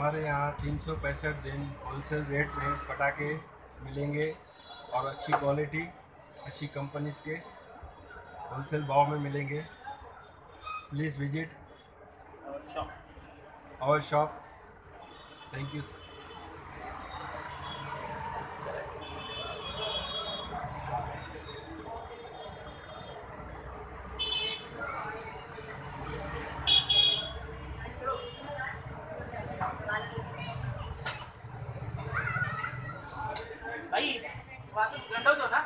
हमारे यहाँ तीन सौ पैंसठ दिन होलसेल रेट में पटाखे मिलेंगे और अच्छी क्वालिटी अच्छी कंपनीज़ के होलसेल भाव में मिलेंगे। प्लीज़ विज़िट और शॉप थैंक यू सर आई वासून गंडवतो ना